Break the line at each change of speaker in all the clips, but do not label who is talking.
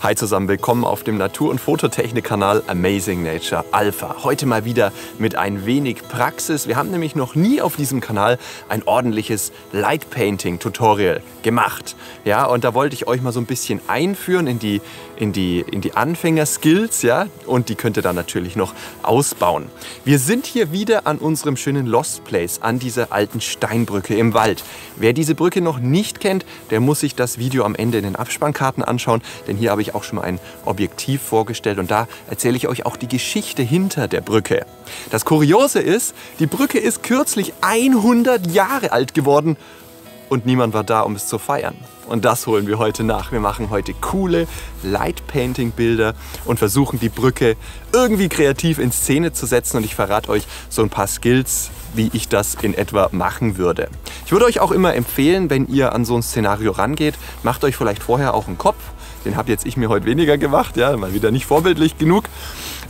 Hi zusammen, willkommen auf dem Natur- und Fototechnik-Kanal Amazing Nature Alpha. Heute mal wieder mit ein wenig Praxis. Wir haben nämlich noch nie auf diesem Kanal ein ordentliches Light Painting Tutorial gemacht. Ja, und da wollte ich euch mal so ein bisschen einführen in die, in die, in die Anfänger-Skills, ja, und die könnt ihr dann natürlich noch ausbauen. Wir sind hier wieder an unserem schönen Lost Place, an dieser alten Steinbrücke im Wald. Wer diese Brücke noch nicht kennt, der muss sich das Video am Ende in den Abspannkarten anschauen, denn hier habe ich auch schon mal ein Objektiv vorgestellt und da erzähle ich euch auch die Geschichte hinter der Brücke. Das Kuriose ist, die Brücke ist kürzlich 100 Jahre alt geworden und niemand war da, um es zu feiern. Und das holen wir heute nach. Wir machen heute coole Light Painting Bilder und versuchen die Brücke irgendwie kreativ in Szene zu setzen. Und ich verrate euch so ein paar Skills, wie ich das in etwa machen würde. Ich würde euch auch immer empfehlen, wenn ihr an so ein Szenario rangeht, macht euch vielleicht vorher auch einen Kopf den habe jetzt ich mir heute weniger gemacht, ja, mal wieder nicht vorbildlich genug.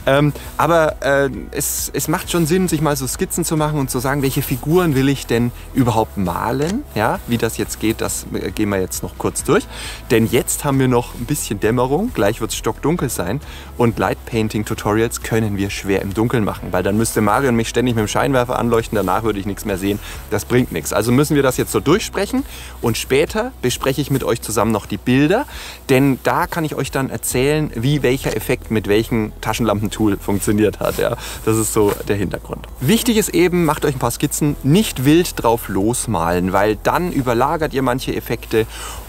Ähm, aber äh, es, es macht schon Sinn, sich mal so Skizzen zu machen und zu sagen, welche Figuren will ich denn überhaupt malen? Ja, wie das jetzt geht, das äh, gehen wir jetzt noch kurz durch. Denn jetzt haben wir noch ein bisschen Dämmerung, gleich wird es stockdunkel sein und Light Painting Tutorials können wir schwer im Dunkeln machen, weil dann müsste Marion mich ständig mit dem Scheinwerfer anleuchten, danach würde ich nichts mehr sehen. Das bringt nichts. Also müssen wir das jetzt so durchsprechen und später bespreche ich mit euch zusammen noch die Bilder, denn da kann ich euch dann erzählen, wie welcher Effekt mit welchen Taschenlampen Tool funktioniert hat. Ja. Das ist so der Hintergrund. Wichtig ist eben, macht euch ein paar Skizzen, nicht wild drauf losmalen, weil dann überlagert ihr manche Effekte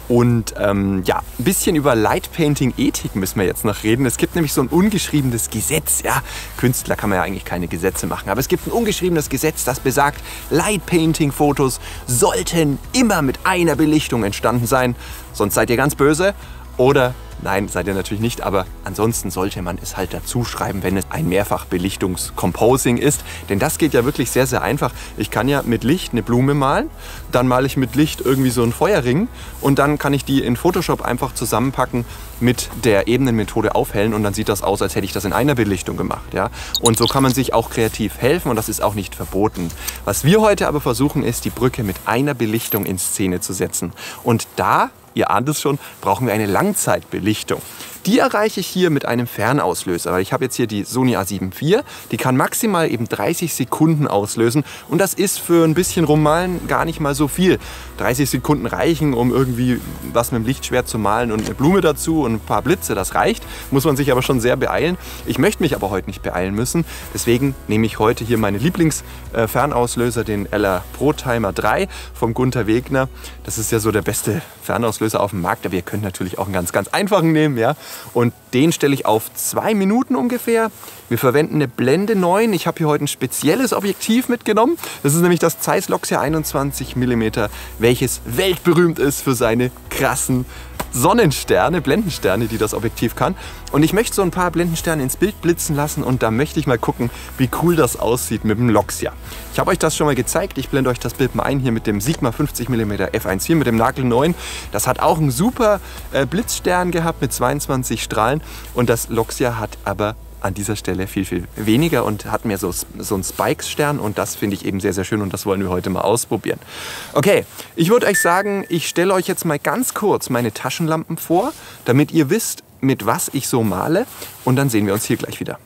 und ähm, ja, ein bisschen über Light Painting Ethik müssen wir jetzt noch reden. Es gibt nämlich so ein ungeschriebenes Gesetz. Ja, Künstler kann man ja eigentlich keine Gesetze machen, aber es gibt ein ungeschriebenes Gesetz, das besagt, Light Painting Fotos sollten immer mit einer Belichtung entstanden sein. Sonst seid ihr ganz böse. Oder Nein, seid ihr natürlich nicht, aber ansonsten sollte man es halt dazu schreiben, wenn es ein Mehrfachbelichtungscomposing ist. Denn das geht ja wirklich sehr, sehr einfach. Ich kann ja mit Licht eine Blume malen, dann male ich mit Licht irgendwie so einen Feuerring und dann kann ich die in Photoshop einfach zusammenpacken mit der Ebenenmethode aufhellen und dann sieht das aus, als hätte ich das in einer Belichtung gemacht. Ja? Und so kann man sich auch kreativ helfen und das ist auch nicht verboten. Was wir heute aber versuchen, ist, die Brücke mit einer Belichtung in Szene zu setzen. Und da ihr ahnt es schon, brauchen wir eine Langzeitbelichtung. Die erreiche ich hier mit einem Fernauslöser, weil ich habe jetzt hier die Sony A7 IV, die kann maximal eben 30 Sekunden auslösen und das ist für ein bisschen rummalen gar nicht mal so viel. 30 Sekunden reichen, um irgendwie was mit dem Lichtschwert zu malen und eine Blume dazu und ein paar Blitze, das reicht. Muss man sich aber schon sehr beeilen. Ich möchte mich aber heute nicht beeilen müssen, deswegen nehme ich heute hier meine Lieblingsfernauslöser, den LR Pro Timer 3 vom Gunther Wegner. Das ist ja so der beste Fernauslöser auf dem Markt, aber ihr könnt natürlich auch einen ganz, ganz einfachen nehmen, ja. Und den stelle ich auf zwei Minuten ungefähr. Wir verwenden eine Blende 9. Ich habe hier heute ein spezielles Objektiv mitgenommen. Das ist nämlich das Zeiss Loxia 21 mm, welches weltberühmt ist für seine krassen Sonnensterne, Blendensterne, die das Objektiv kann. Und ich möchte so ein paar Blendensterne ins Bild blitzen lassen und da möchte ich mal gucken, wie cool das aussieht mit dem Loxia. Ich habe euch das schon mal gezeigt. Ich blende euch das Bild mal ein hier mit dem Sigma 50 mm f1.4 mit dem Nagel 9. Das hat auch einen super äh, Blitzstern gehabt mit 22 Strahlen und das Loxia hat aber an dieser Stelle viel, viel weniger und hat mehr so, so einen Spikes-Stern und das finde ich eben sehr, sehr schön und das wollen wir heute mal ausprobieren. Okay, ich würde euch sagen, ich stelle euch jetzt mal ganz kurz meine Taschenlampen vor, damit ihr wisst, mit was ich so male und dann sehen wir uns hier gleich wieder.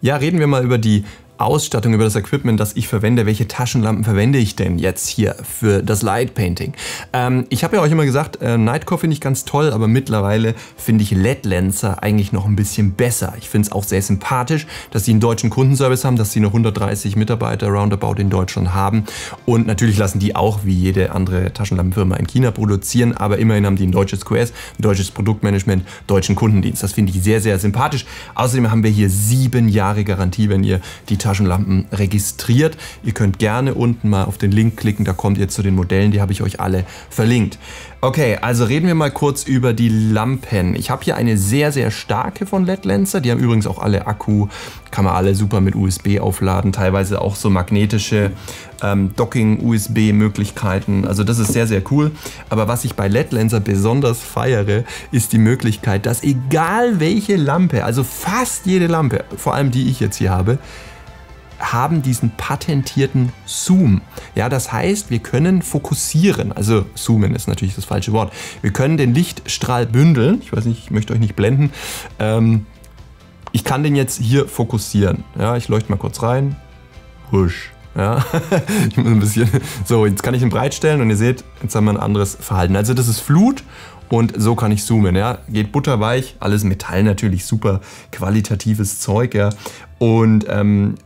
Ja, reden wir mal über die Ausstattung, über das Equipment, das ich verwende. Welche Taschenlampen verwende ich denn jetzt hier für das Light Painting? Ähm, ich habe ja euch immer gesagt, äh, Nightcore finde ich ganz toll, aber mittlerweile finde ich LED-Lenser eigentlich noch ein bisschen besser. Ich finde es auch sehr sympathisch, dass sie einen deutschen Kundenservice haben, dass sie noch 130 Mitarbeiter roundabout in Deutschland haben. Und natürlich lassen die auch wie jede andere Taschenlampenfirma in China produzieren, aber immerhin haben die ein deutsches QS, ein deutsches Produktmanagement, deutschen Kundendienst. Das finde ich sehr, sehr sympathisch. Außerdem haben wir hier sieben Jahre Garantie, wenn ihr die Taschenlampen registriert. Ihr könnt gerne unten mal auf den Link klicken, da kommt ihr zu den Modellen, die habe ich euch alle verlinkt. Okay, also reden wir mal kurz über die Lampen. Ich habe hier eine sehr, sehr starke von LED Lenser. Die haben übrigens auch alle Akku, kann man alle super mit USB aufladen, teilweise auch so magnetische ähm, Docking-USB-Möglichkeiten. Also das ist sehr, sehr cool. Aber was ich bei LED Lenser besonders feiere, ist die Möglichkeit, dass egal welche Lampe, also fast jede Lampe, vor allem die ich jetzt hier habe, haben diesen patentierten Zoom. Ja, das heißt, wir können fokussieren. Also zoomen ist natürlich das falsche Wort. Wir können den Lichtstrahl bündeln. Ich weiß nicht, ich möchte euch nicht blenden. Ähm, ich kann den jetzt hier fokussieren. Ja, ich leuchte mal kurz rein. Husch. Ja, ich muss ein bisschen. So, jetzt kann ich ihn breitstellen und ihr seht, jetzt haben wir ein anderes Verhalten. Also das ist Flut und so kann ich zoomen. Ja. Geht butterweich, alles Metall natürlich, super qualitatives Zeug. Ja. Und ähm,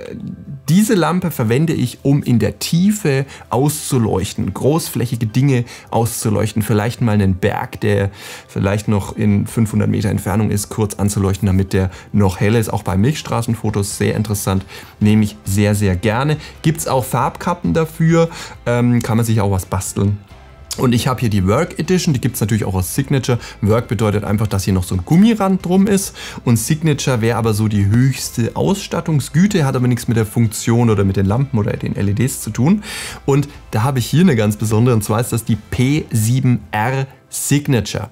diese Lampe verwende ich, um in der Tiefe auszuleuchten, großflächige Dinge auszuleuchten, vielleicht mal einen Berg, der vielleicht noch in 500 Meter Entfernung ist, kurz anzuleuchten, damit der noch hell ist. Auch bei Milchstraßenfotos sehr interessant, nehme ich sehr, sehr gerne. Gibt es auch Farbkappen dafür, ähm, kann man sich auch was basteln. Und ich habe hier die Work Edition, die gibt es natürlich auch aus Signature. Work bedeutet einfach, dass hier noch so ein Gummirand drum ist. Und Signature wäre aber so die höchste Ausstattungsgüte, hat aber nichts mit der Funktion oder mit den Lampen oder den LEDs zu tun. Und da habe ich hier eine ganz besondere, und zwar ist das die P7R Signature.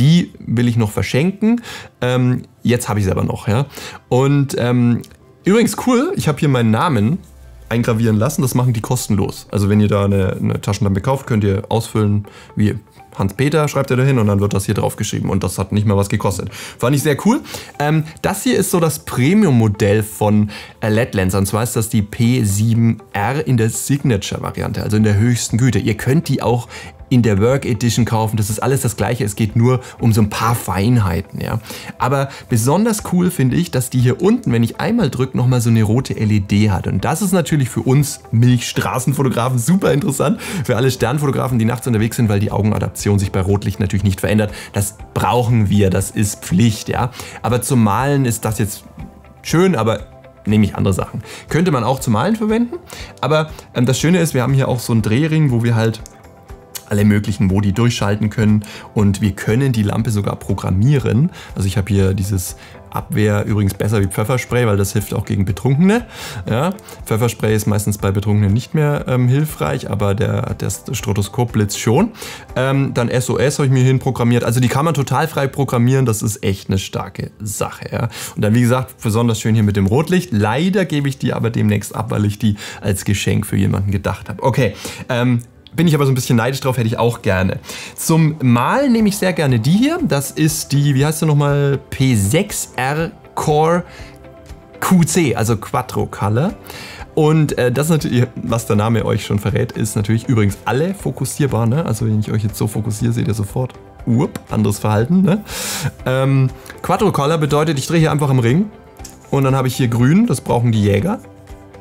Die will ich noch verschenken. Ähm, jetzt habe ich sie aber noch. Ja? Und ähm, übrigens cool, ich habe hier meinen Namen eingravieren lassen. Das machen die kostenlos. Also wenn ihr da eine, eine Taschenlampe kauft, könnt ihr ausfüllen, wie Hans-Peter schreibt ihr da hin und dann wird das hier drauf geschrieben und das hat nicht mal was gekostet. Fand ich sehr cool. Ähm, das hier ist so das Premium-Modell von LED Lenser und zwar ist das die P7R in der Signature-Variante, also in der höchsten Güte. Ihr könnt die auch in der Work Edition kaufen. Das ist alles das gleiche. Es geht nur um so ein paar Feinheiten. Ja. Aber besonders cool finde ich, dass die hier unten, wenn ich einmal drücke, nochmal so eine rote LED hat. Und das ist natürlich für uns Milchstraßenfotografen super interessant. Für alle Sternfotografen, die nachts unterwegs sind, weil die Augenadaption sich bei Rotlicht natürlich nicht verändert. Das brauchen wir. Das ist Pflicht. Ja. Aber zum Malen ist das jetzt schön, aber nehme ich andere Sachen. Könnte man auch zum Malen verwenden, aber ähm, das Schöne ist, wir haben hier auch so einen Drehring, wo wir halt alle möglichen Modi durchschalten können und wir können die Lampe sogar programmieren. Also ich habe hier dieses Abwehr übrigens besser wie Pfefferspray, weil das hilft auch gegen Betrunkene. Ja, Pfefferspray ist meistens bei Betrunkenen nicht mehr ähm, hilfreich, aber der, der Strotoskopblitz schon. Ähm, dann SOS habe ich mir hin programmiert. Also die kann man total frei programmieren. Das ist echt eine starke Sache. Ja. Und dann wie gesagt besonders schön hier mit dem Rotlicht. Leider gebe ich die aber demnächst ab, weil ich die als Geschenk für jemanden gedacht habe. Okay, ähm, bin ich aber so ein bisschen neidisch drauf, hätte ich auch gerne. Zum Malen nehme ich sehr gerne die hier. Das ist die, wie heißt sie nochmal? P6R Core QC, also Quattro Color. Und äh, das natürlich, was der Name euch schon verrät, ist natürlich übrigens alle fokussierbar. Ne? Also wenn ich euch jetzt so fokussiere, seht ihr sofort, up, anderes Verhalten. Ne? Ähm, Quattro Color bedeutet, ich drehe hier einfach im Ring und dann habe ich hier grün, das brauchen die Jäger.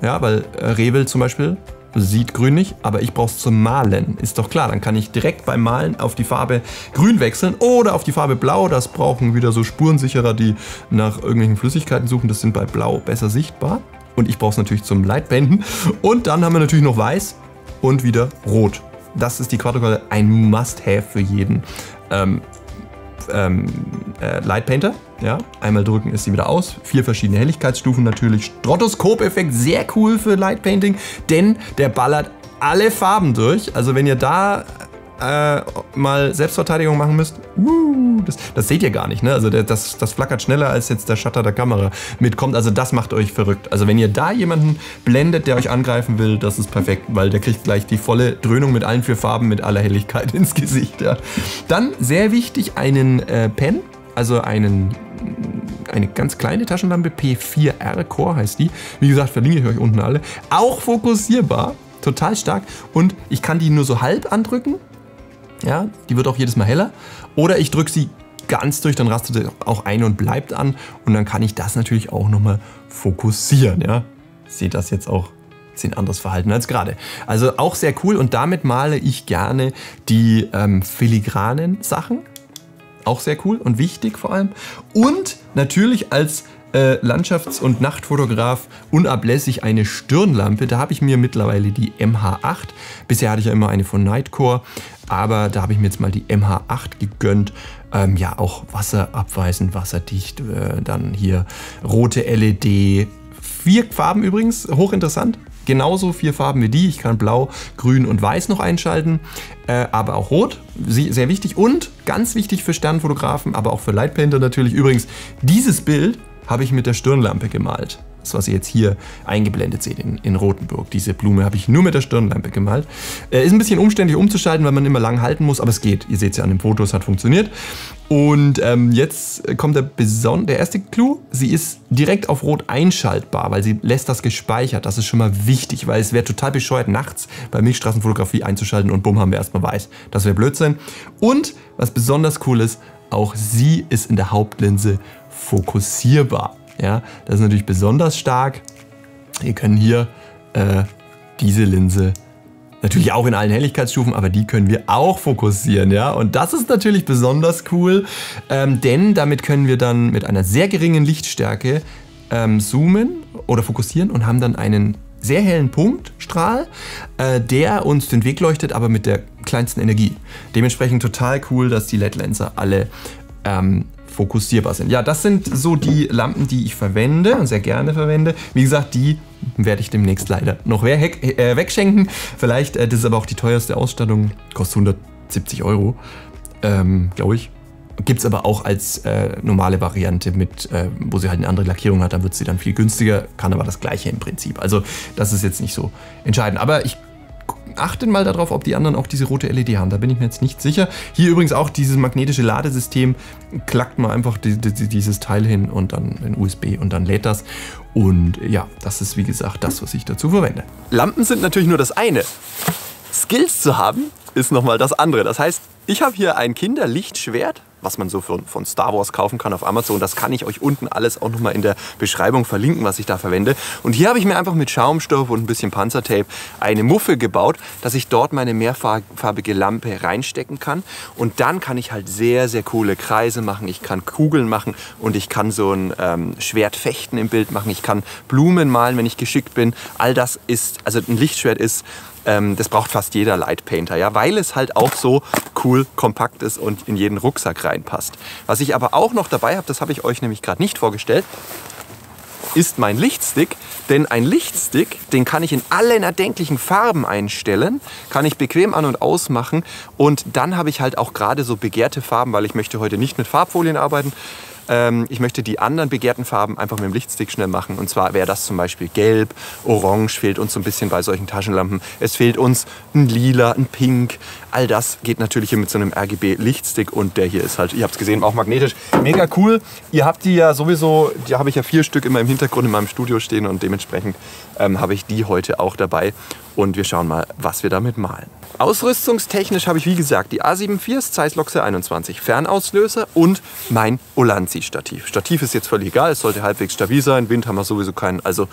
Ja, weil äh, Revel zum Beispiel sieht grün nicht, aber ich brauche es zum Malen. Ist doch klar, dann kann ich direkt beim Malen auf die Farbe grün wechseln oder auf die Farbe blau. Das brauchen wieder so Spurensicherer, die nach irgendwelchen Flüssigkeiten suchen. Das sind bei blau besser sichtbar. Und ich brauche es natürlich zum Lightblenden. Und dann haben wir natürlich noch weiß und wieder rot. Das ist die Quadrocolor ein Must-Have für jeden ähm, ähm, äh, Light Painter. Ja, einmal drücken ist sie wieder aus. Vier verschiedene Helligkeitsstufen natürlich. Strotoskop-Effekt, sehr cool für Light Painting, denn der ballert alle Farben durch. Also wenn ihr da äh, mal Selbstverteidigung machen müsst, uh, das, das, seht ihr gar nicht. Ne? Also das, das flackert schneller, als jetzt der Shutter der Kamera mitkommt. Also das macht euch verrückt. Also wenn ihr da jemanden blendet, der euch angreifen will, das ist perfekt, weil der kriegt gleich die volle Dröhnung mit allen vier Farben, mit aller Helligkeit ins Gesicht. Ja. Dann sehr wichtig, einen äh, Pen, also einen eine ganz kleine Taschenlampe, P4R Core heißt die. Wie gesagt, verlinke ich euch unten alle. Auch fokussierbar, total stark. Und ich kann die nur so halb andrücken ja, die wird auch jedes Mal heller. Oder ich drücke sie ganz durch, dann rastet sie auch ein und bleibt an. Und dann kann ich das natürlich auch nochmal fokussieren. Ja, seht das jetzt auch ein anderes Verhalten als gerade. Also auch sehr cool und damit male ich gerne die ähm, filigranen Sachen. Auch sehr cool und wichtig vor allem. Und natürlich als äh, Landschafts- und Nachtfotograf unablässig eine Stirnlampe. Da habe ich mir mittlerweile die MH8. Bisher hatte ich ja immer eine von Nightcore, aber da habe ich mir jetzt mal die MH8 gegönnt. Ähm, ja, auch wasserabweisend, wasserdicht. Äh, dann hier rote LED. Vier Farben übrigens, hochinteressant genauso vier Farben wie die. Ich kann blau, grün und weiß noch einschalten, äh, aber auch rot, sehr wichtig. Und ganz wichtig für Sternenfotografen, aber auch für Lightpainter natürlich übrigens, dieses Bild habe ich mit der Stirnlampe gemalt. nachts, was ihr jetzt hier eingeblendet seht in, in Rothenburg. Diese Blume habe ich nur mit der Stirnlampe gemalt. Äh, ist ein bisschen umständlich umzuschalten, weil man immer lang halten muss, aber es geht. Ihr seht es ja an dem Foto, es hat funktioniert. Und ähm, jetzt kommt der, Beson der erste Clou. Sie ist direkt auf Rot einschaltbar, weil sie lässt das gespeichert. Das ist schon mal wichtig, weil es wäre total bescheuert, nachts bei Milchstraßenfotografie einzuschalten und bumm, haben wir erstmal weiß. Das wäre Blödsinn. Und was besonders cool ist, auch sie ist in der Hauptlinse fokussierbar. Ja, das ist natürlich besonders stark. Wir können hier äh, diese Linse Natürlich auch in allen Helligkeitsstufen, aber die können wir auch fokussieren, ja. Und das ist natürlich besonders cool, ähm, denn damit können wir dann mit einer sehr geringen Lichtstärke ähm, zoomen oder fokussieren und haben dann einen sehr hellen Punktstrahl, äh, der uns den Weg leuchtet, aber mit der kleinsten Energie. Dementsprechend total cool, dass die LED-Lenser alle ähm, fokussierbar sind. Ja, das sind so die Lampen, die ich verwende und sehr gerne verwende. Wie gesagt, die werde ich demnächst leider noch äh, wegschenken. Vielleicht, äh, das ist aber auch die teuerste Ausstattung, kostet 170 Euro, ähm, glaube ich. Gibt es aber auch als äh, normale Variante mit, äh, wo sie halt eine andere Lackierung hat, da wird sie dann viel günstiger, kann aber das gleiche im Prinzip. Also das ist jetzt nicht so entscheidend. Aber ich achtet mal darauf, ob die anderen auch diese rote LED haben. Da bin ich mir jetzt nicht sicher. Hier übrigens auch dieses magnetische Ladesystem. Klackt mal einfach die, die, dieses Teil hin und dann in USB und dann lädt das. Und ja, das ist wie gesagt das, was ich dazu verwende.
Lampen sind natürlich nur das eine. Skills zu haben ist nochmal das andere. Das heißt, ich habe hier ein Kinderlichtschwert was man so von, von Star Wars kaufen kann auf Amazon. Das kann ich euch unten alles auch nochmal in der Beschreibung verlinken, was ich da verwende. Und hier habe ich mir einfach mit Schaumstoff und ein bisschen Panzertape eine Muffe gebaut, dass ich dort meine mehrfarbige Lampe reinstecken kann. Und dann kann ich halt sehr, sehr coole Kreise machen. Ich kann Kugeln machen und ich kann so ein ähm, Schwert fechten im Bild machen. Ich kann Blumen malen, wenn ich geschickt bin. All das ist, also ein Lichtschwert ist ähm, das braucht fast jeder Light Painter, ja, weil es halt auch so cool, kompakt ist und in jeden Rucksack reinpasst. Was ich aber auch noch dabei habe, das habe ich euch nämlich gerade nicht vorgestellt, ist mein Lichtstick. Denn ein Lichtstick, den kann ich in allen erdenklichen Farben einstellen, kann ich bequem an- und ausmachen und dann habe ich halt auch gerade so begehrte Farben, weil ich möchte heute nicht mit Farbfolien arbeiten, ähm, ich möchte die anderen begehrten Farben einfach mit dem Lichtstick schnell machen. Und zwar wäre das zum Beispiel gelb, orange fehlt uns so ein bisschen bei solchen Taschenlampen. Es fehlt uns ein lila, ein pink. All das geht natürlich hier mit so einem RGB-Lichtstick und der hier ist halt, ihr habt es gesehen, auch magnetisch. Mega cool. Ihr habt die ja sowieso, die habe ich ja vier Stück immer im Hintergrund in meinem Studio stehen und dementsprechend ähm, habe ich die heute auch dabei. Und wir schauen mal, was wir damit malen. Ausrüstungstechnisch habe ich wie gesagt die A74 Zeiss Loxe 21 Fernauslöser und mein Olanzi Stativ. Stativ ist jetzt völlig egal, es sollte halbwegs stabil sein. Wind haben wir sowieso keinen, also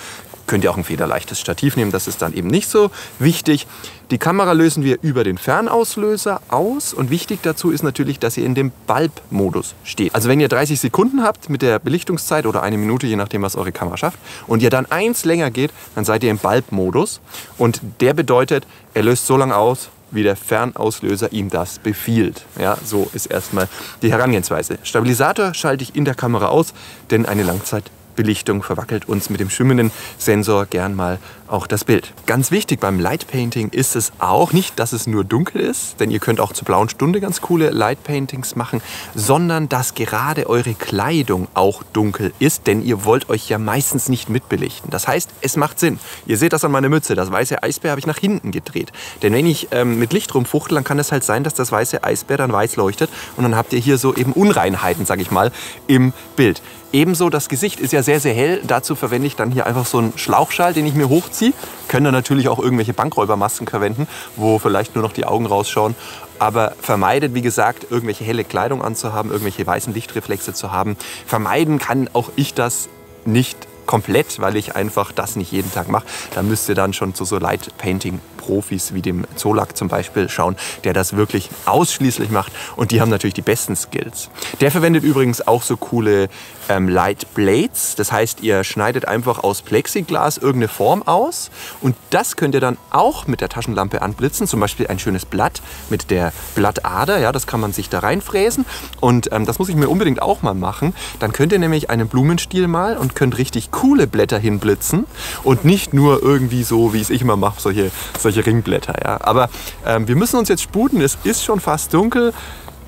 könnt ihr auch ein federleichtes Stativ nehmen, das ist dann eben nicht so wichtig. Die Kamera lösen wir über den Fernauslöser aus und wichtig dazu ist natürlich, dass ihr in dem Bulb-Modus steht. Also wenn ihr 30 Sekunden habt mit der Belichtungszeit oder eine Minute, je nachdem, was eure Kamera schafft, und ihr dann eins länger geht, dann seid ihr im Bulb-Modus und der bedeutet, er löst so lange aus, wie der Fernauslöser ihm das befiehlt. Ja, so ist erstmal die Herangehensweise. Stabilisator schalte ich in der Kamera aus, denn eine Langzeit Belichtung verwackelt uns mit dem schwimmenden Sensor gern mal auch das Bild. Ganz wichtig beim Light Painting ist es auch nicht, dass es nur dunkel ist, denn ihr könnt auch zur blauen Stunde ganz coole Light Paintings machen, sondern dass gerade eure Kleidung auch dunkel ist, denn ihr wollt euch ja meistens nicht mitbelichten. Das heißt, es macht Sinn. Ihr seht das an meiner Mütze, das weiße Eisbär habe ich nach hinten gedreht. Denn wenn ich ähm, mit Licht rumfuchtel, dann kann es halt sein, dass das weiße Eisbär dann weiß leuchtet und dann habt ihr hier so eben Unreinheiten, sage ich mal, im Bild. Ebenso das Gesicht ist ja sehr, sehr hell. Dazu verwende ich dann hier einfach so einen Schlauchschal, den ich mir hochziehe. Können dann natürlich auch irgendwelche Bankräubermasken verwenden, wo vielleicht nur noch die Augen rausschauen. Aber vermeidet, wie gesagt, irgendwelche helle Kleidung anzuhaben, irgendwelche weißen Lichtreflexe zu haben. Vermeiden kann auch ich das nicht komplett, weil ich einfach das nicht jeden Tag mache. Da müsst ihr dann schon zu so Light Painting Profis wie dem Zolak zum Beispiel schauen, der das wirklich ausschließlich macht. Und die haben natürlich die besten Skills. Der verwendet übrigens auch so coole ähm, Light Blades. Das heißt, ihr schneidet einfach aus Plexiglas irgendeine Form aus und das könnt ihr dann auch mit der Taschenlampe anblitzen. Zum Beispiel ein schönes Blatt mit der Blattader. Ja, das kann man sich da reinfräsen und ähm, das muss ich mir unbedingt auch mal machen. Dann könnt ihr nämlich einen Blumenstiel mal und könnt richtig coole Blätter hinblitzen und nicht nur irgendwie so, wie es ich immer mache, solche, solche Ringblätter. Ja. Aber ähm, wir müssen uns jetzt sputen. Es ist schon fast dunkel.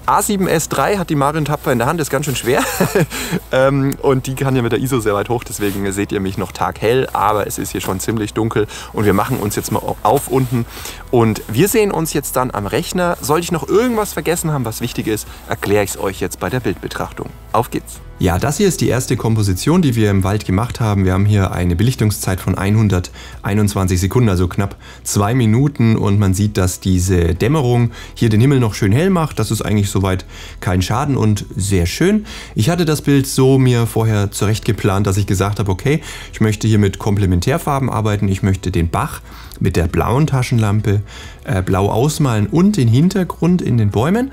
A7S3 hat die Marion Tapfer in der Hand, ist ganz schön schwer. ähm, und die kann ja mit der ISO sehr weit hoch, deswegen seht ihr mich noch taghell, aber es ist hier schon ziemlich dunkel und wir machen uns jetzt mal auf unten und wir sehen uns jetzt dann am Rechner. Sollte ich noch irgendwas vergessen haben, was wichtig ist, erkläre ich es euch jetzt bei der Bildbetrachtung. Auf geht's!
Ja, das hier ist die erste Komposition, die wir im Wald gemacht haben. Wir haben hier eine Belichtungszeit von 121 Sekunden, also knapp zwei Minuten und man sieht, dass diese Dämmerung hier den Himmel noch schön hell macht. Das ist eigentlich soweit kein Schaden und sehr schön. Ich hatte das Bild so mir vorher zurecht geplant, dass ich gesagt habe, okay, ich möchte hier mit Komplementärfarben arbeiten. Ich möchte den Bach mit der blauen Taschenlampe äh, blau ausmalen und den Hintergrund in den Bäumen.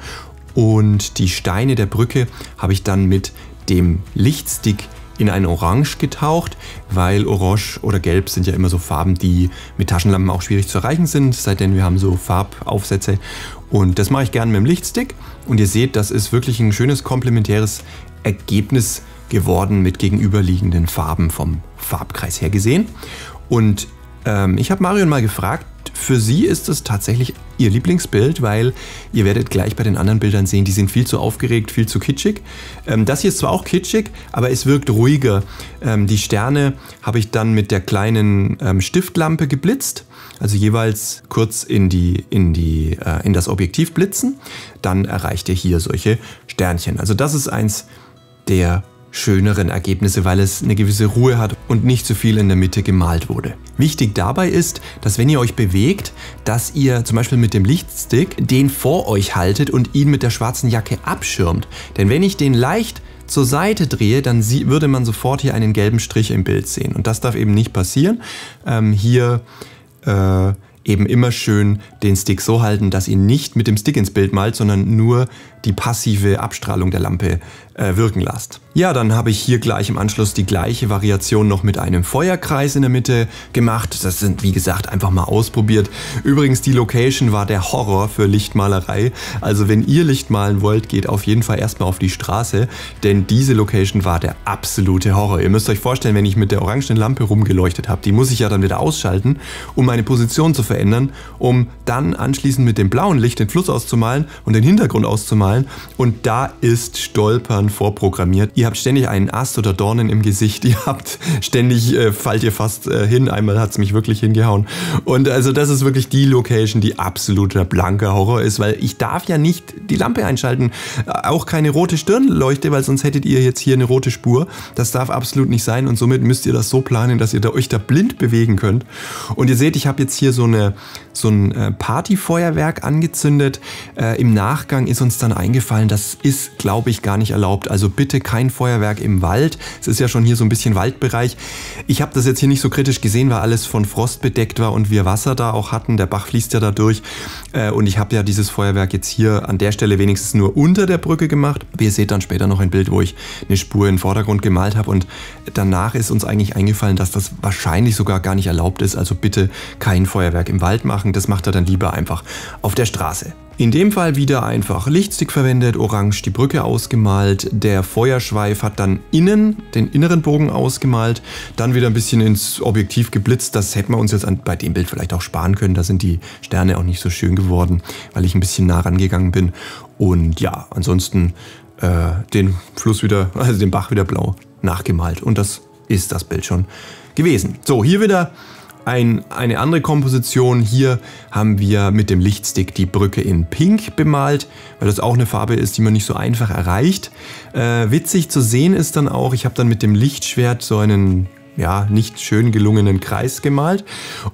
Und die Steine der Brücke habe ich dann mit dem Lichtstick in ein Orange getaucht, weil Orange oder Gelb sind ja immer so Farben, die mit Taschenlampen auch schwierig zu erreichen sind, seitdem wir haben so Farbaufsätze. Und das mache ich gerne mit dem Lichtstick. Und ihr seht, das ist wirklich ein schönes komplementäres Ergebnis geworden mit gegenüberliegenden Farben vom Farbkreis her gesehen. Und ähm, ich habe Marion mal gefragt, für sie ist es tatsächlich ihr Lieblingsbild, weil ihr werdet gleich bei den anderen Bildern sehen, die sind viel zu aufgeregt, viel zu kitschig. Ähm, das hier ist zwar auch kitschig, aber es wirkt ruhiger. Ähm, die Sterne habe ich dann mit der kleinen ähm, Stiftlampe geblitzt, also jeweils kurz in, die, in, die, äh, in das Objektiv blitzen. Dann erreicht ihr hier solche Sternchen. Also das ist eins der schöneren Ergebnisse, weil es eine gewisse Ruhe hat und nicht zu so viel in der Mitte gemalt wurde. Wichtig dabei ist, dass wenn ihr euch bewegt, dass ihr zum Beispiel mit dem Lichtstick den vor euch haltet und ihn mit der schwarzen Jacke abschirmt. Denn wenn ich den leicht zur Seite drehe, dann würde man sofort hier einen gelben Strich im Bild sehen. Und das darf eben nicht passieren. Ähm, hier äh, eben immer schön den Stick so halten, dass ihr nicht mit dem Stick ins Bild malt, sondern nur die passive Abstrahlung der Lampe äh, wirken lasst. Ja, dann habe ich hier gleich im Anschluss die gleiche Variation noch mit einem Feuerkreis in der Mitte gemacht. Das sind, wie gesagt, einfach mal ausprobiert. Übrigens, die Location war der Horror für Lichtmalerei. Also wenn ihr Licht malen wollt, geht auf jeden Fall erstmal auf die Straße, denn diese Location war der absolute Horror. Ihr müsst euch vorstellen, wenn ich mit der orangenen Lampe rumgeleuchtet habe, die muss ich ja dann wieder ausschalten, um meine Position zu verändern, um dann anschließend mit dem blauen Licht den Fluss auszumalen und den Hintergrund auszumalen. Und da ist Stolpern vorprogrammiert. Ihr habt ständig einen Ast oder Dornen im Gesicht. Ihr habt ständig, äh, fallt ihr fast äh, hin. Einmal hat es mich wirklich hingehauen. Und also das ist wirklich die Location, die absoluter blanker Horror ist, weil ich darf ja nicht die Lampe einschalten. Äh, auch keine rote Stirnleuchte, weil sonst hättet ihr jetzt hier eine rote Spur. Das darf absolut nicht sein und somit müsst ihr das so planen, dass ihr da, euch da blind bewegen könnt. Und ihr seht, ich habe jetzt hier so, eine, so ein äh, Partyfeuerwerk angezündet. Äh, Im Nachgang ist uns dann eingefallen, das ist, glaube ich, gar nicht erlaubt. Also bitte kein Feuerwerk im Wald. Es ist ja schon hier so ein bisschen Waldbereich. Ich habe das jetzt hier nicht so kritisch gesehen, weil alles von Frost bedeckt war und wir Wasser da auch hatten. Der Bach fließt ja da durch. Äh, und ich habe ja dieses Feuerwerk jetzt hier an der Stelle wenigstens nur unter der Brücke gemacht. Ihr seht dann später noch ein Bild, wo ich eine Spur den Vordergrund gemalt habe. Und danach ist uns eigentlich eingefallen, dass das wahrscheinlich sogar gar nicht erlaubt ist. Also bitte kein Feuerwerk im Wald machen. Das macht er dann lieber einfach auf der Straße. In dem Fall wieder einfach Lichtstick verwendet, orange die Brücke ausgemalt, der Feuerschweif hat dann innen den inneren Bogen ausgemalt, dann wieder ein bisschen ins Objektiv geblitzt, das hätten wir uns jetzt bei dem Bild vielleicht auch sparen können, da sind die Sterne auch nicht so schön geworden, weil ich ein bisschen nah rangegangen bin. Und ja, ansonsten äh, den Fluss wieder, also den Bach wieder blau nachgemalt. Und das ist das Bild schon gewesen. So, hier wieder ein, eine andere Komposition. Hier haben wir mit dem Lichtstick die Brücke in Pink bemalt, weil das auch eine Farbe ist, die man nicht so einfach erreicht. Äh, witzig zu sehen ist dann auch, ich habe dann mit dem Lichtschwert so einen ja, nicht schön gelungenen Kreis gemalt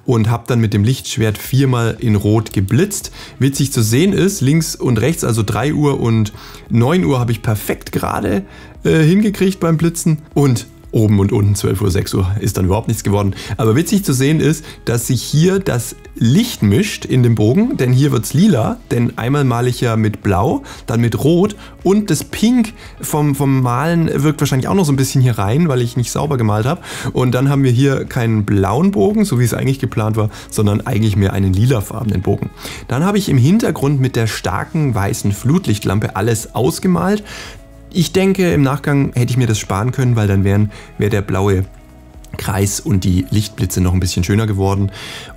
und habe dann mit dem Lichtschwert viermal in Rot geblitzt. Witzig zu sehen ist, links und rechts, also 3 Uhr und 9 Uhr habe ich perfekt gerade äh, hingekriegt beim Blitzen und oben und unten 12 Uhr, 6 Uhr ist dann überhaupt nichts geworden. Aber witzig zu sehen ist, dass sich hier das Licht mischt in dem Bogen, denn hier wird es lila, denn einmal male ich ja mit blau, dann mit rot und das Pink vom, vom Malen wirkt wahrscheinlich auch noch so ein bisschen hier rein, weil ich nicht sauber gemalt habe. Und dann haben wir hier keinen blauen Bogen, so wie es eigentlich geplant war, sondern eigentlich mehr einen lilafarbenen Bogen. Dann habe ich im Hintergrund mit der starken weißen Flutlichtlampe alles ausgemalt. Ich denke, im Nachgang hätte ich mir das sparen können, weil dann wäre der blaue Kreis und die Lichtblitze noch ein bisschen schöner geworden.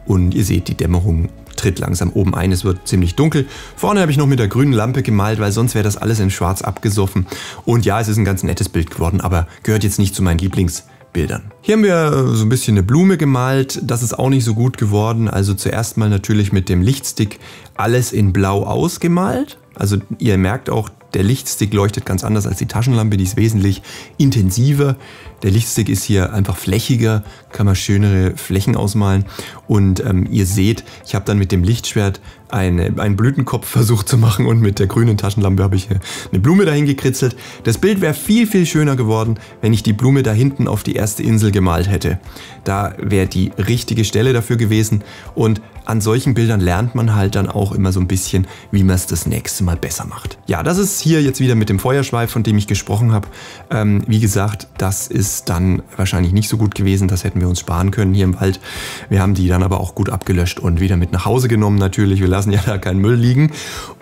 Und ihr seht, die Dämmerung tritt langsam oben ein. Es wird ziemlich dunkel. Vorne habe ich noch mit der grünen Lampe gemalt, weil sonst wäre das alles in schwarz abgesoffen. Und ja, es ist ein ganz nettes Bild geworden, aber gehört jetzt nicht zu meinen Lieblingsbildern. Hier haben wir so ein bisschen eine Blume gemalt. Das ist auch nicht so gut geworden. Also zuerst mal natürlich mit dem Lichtstick alles in blau ausgemalt. Also ihr merkt auch, der Lichtstick leuchtet ganz anders als die Taschenlampe, die ist wesentlich intensiver. Der Lichtstick ist hier einfach flächiger, kann man schönere Flächen ausmalen. Und ähm, ihr seht, ich habe dann mit dem Lichtschwert eine, einen Blütenkopf versucht zu machen und mit der grünen Taschenlampe habe ich eine Blume dahin gekritzelt. Das Bild wäre viel, viel schöner geworden, wenn ich die Blume da hinten auf die erste Insel gemalt hätte. Da wäre die richtige Stelle dafür gewesen und an solchen Bildern lernt man halt dann auch immer so ein bisschen, wie man es das nächste Mal besser macht. Ja, das ist hier jetzt wieder mit dem Feuerschweif, von dem ich gesprochen habe. Ähm, wie gesagt, das ist dann wahrscheinlich nicht so gut gewesen. Das hätten wir uns sparen können hier im Wald. Wir haben die dann aber auch gut abgelöscht und wieder mit nach Hause genommen natürlich. Wir lassen ja da keinen Müll liegen.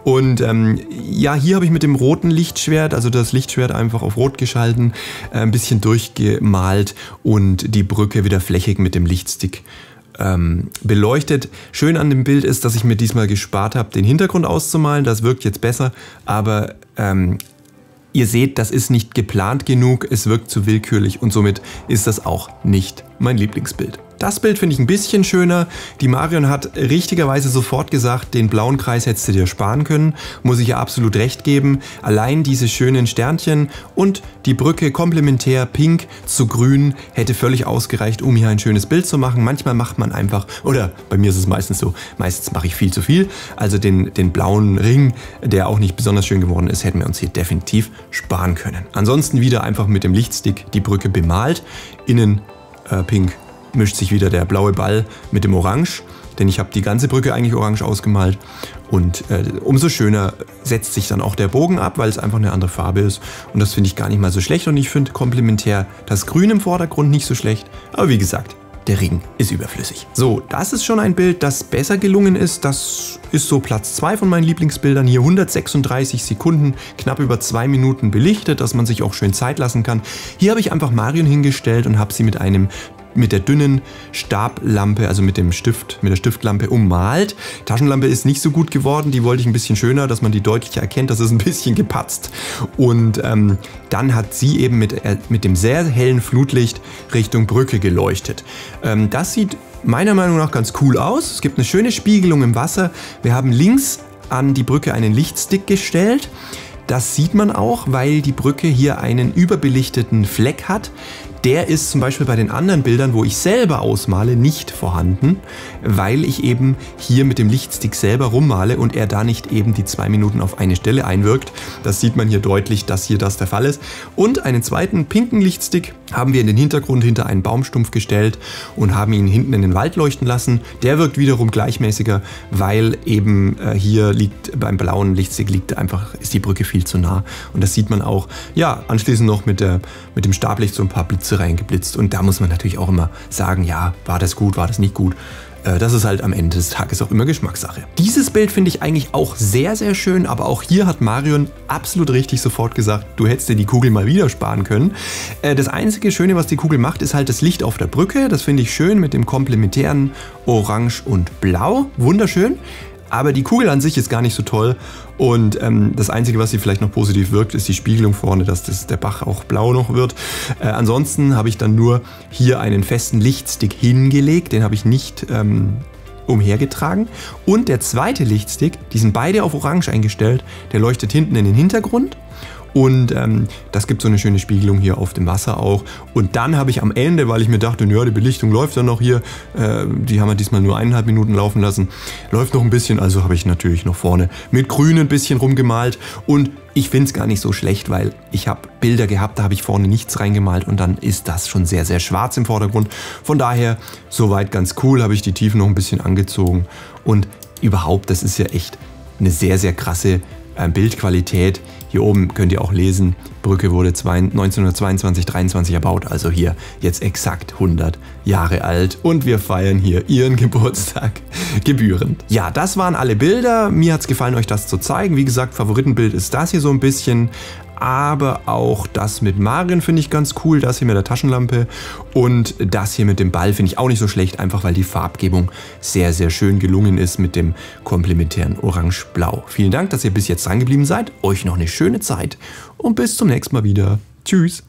Und ähm, ja, hier habe ich mit dem roten Lichtschwert, also das Lichtschwert einfach auf rot geschalten, äh, ein bisschen durchgemalt und die Brücke wieder flächig mit dem Lichtstick ähm, beleuchtet. Schön an dem Bild ist, dass ich mir diesmal gespart habe, den Hintergrund auszumalen. Das wirkt jetzt besser, aber ähm, ihr seht, das ist nicht geplant genug. Es wirkt zu willkürlich und somit ist das auch nicht mein Lieblingsbild. Das Bild finde ich ein bisschen schöner. Die Marion hat richtigerweise sofort gesagt, den blauen Kreis hättest du dir sparen können. Muss ich ihr absolut recht geben. Allein diese schönen Sternchen und die Brücke komplementär pink zu grün hätte völlig ausgereicht, um hier ein schönes Bild zu machen. Manchmal macht man einfach, oder bei mir ist es meistens so, meistens mache ich viel zu viel. Also den, den blauen Ring, der auch nicht besonders schön geworden ist, hätten wir uns hier definitiv sparen können. Ansonsten wieder einfach mit dem Lichtstick die Brücke bemalt. Innen äh, pink mischt sich wieder der blaue Ball mit dem Orange, denn ich habe die ganze Brücke eigentlich orange ausgemalt. Und äh, umso schöner setzt sich dann auch der Bogen ab, weil es einfach eine andere Farbe ist. Und das finde ich gar nicht mal so schlecht. Und ich finde komplementär das Grün im Vordergrund nicht so schlecht. Aber wie gesagt, der Ring ist überflüssig. So, das ist schon ein Bild, das besser gelungen ist. Das ist so Platz 2 von meinen Lieblingsbildern. Hier 136 Sekunden, knapp über zwei Minuten belichtet, dass man sich auch schön Zeit lassen kann. Hier habe ich einfach Marion hingestellt und habe sie mit einem mit der dünnen Stablampe, also mit dem Stift, mit der Stiftlampe ummalt. Taschenlampe ist nicht so gut geworden, die wollte ich ein bisschen schöner, dass man die deutlich erkennt, das ist ein bisschen gepatzt. Und ähm, dann hat sie eben mit, äh, mit dem sehr hellen Flutlicht Richtung Brücke geleuchtet. Ähm, das sieht meiner Meinung nach ganz cool aus. Es gibt eine schöne Spiegelung im Wasser. Wir haben links an die Brücke einen Lichtstick gestellt. Das sieht man auch, weil die Brücke hier einen überbelichteten Fleck hat. Der ist zum Beispiel bei den anderen Bildern, wo ich selber ausmale, nicht vorhanden, weil ich eben hier mit dem Lichtstick selber rummale und er da nicht eben die zwei Minuten auf eine Stelle einwirkt. Das sieht man hier deutlich, dass hier das der Fall ist. Und einen zweiten pinken Lichtstick haben wir in den Hintergrund hinter einen Baumstumpf gestellt und haben ihn hinten in den Wald leuchten lassen. Der wirkt wiederum gleichmäßiger, weil eben äh, hier liegt beim blauen Lichtstick liegt einfach ist die Brücke viel zu nah und das sieht man auch. Ja, anschließend noch mit der mit dem Stablicht so ein paar Blitze Blitze reingeblitzt. Und da muss man natürlich auch immer sagen, ja, war das gut, war das nicht gut. Äh, das ist halt am Ende des Tages auch immer Geschmackssache. Dieses Bild finde ich eigentlich auch sehr, sehr schön, aber auch hier hat Marion absolut richtig sofort gesagt, du hättest dir die Kugel mal wieder sparen können. Äh, das einzige Schöne, was die Kugel macht, ist halt das Licht auf der Brücke. Das finde ich schön mit dem komplementären Orange und Blau. Wunderschön. Aber die Kugel an sich ist gar nicht so toll. Und ähm, das Einzige, was sie vielleicht noch positiv wirkt, ist die Spiegelung vorne, dass das, der Bach auch blau noch wird. Äh, ansonsten habe ich dann nur hier einen festen Lichtstick hingelegt. Den habe ich nicht ähm, umhergetragen. Und der zweite Lichtstick, die sind beide auf Orange eingestellt. Der leuchtet hinten in den Hintergrund und ähm, das gibt so eine schöne Spiegelung hier auf dem Wasser auch. Und dann habe ich am Ende, weil ich mir dachte, ja, die Belichtung läuft dann noch hier, äh, die haben wir diesmal nur eineinhalb Minuten laufen lassen, läuft noch ein bisschen, also habe ich natürlich noch vorne mit grün ein bisschen rumgemalt. Und ich finde es gar nicht so schlecht, weil ich habe Bilder gehabt, da habe ich vorne nichts reingemalt und dann ist das schon sehr, sehr schwarz im Vordergrund. Von daher, soweit ganz cool, habe ich die Tiefen noch ein bisschen angezogen. Und überhaupt, das ist ja echt eine sehr, sehr krasse Bildqualität. Hier oben könnt ihr auch lesen, Brücke wurde 1922, 23 erbaut, also hier jetzt exakt 100 Jahre alt und wir feiern hier ihren Geburtstag gebührend. Ja, das waren alle Bilder. Mir hat es gefallen, euch das zu zeigen. Wie gesagt, Favoritenbild ist das hier so ein bisschen. Aber auch das mit Marin finde ich ganz cool, das hier mit der Taschenlampe und das hier mit dem Ball finde ich auch nicht so schlecht, einfach weil die Farbgebung sehr, sehr schön gelungen ist mit dem komplementären Orange-Blau. Vielen Dank, dass ihr bis jetzt dran geblieben seid, euch noch eine schöne Zeit und bis zum nächsten Mal wieder. Tschüss!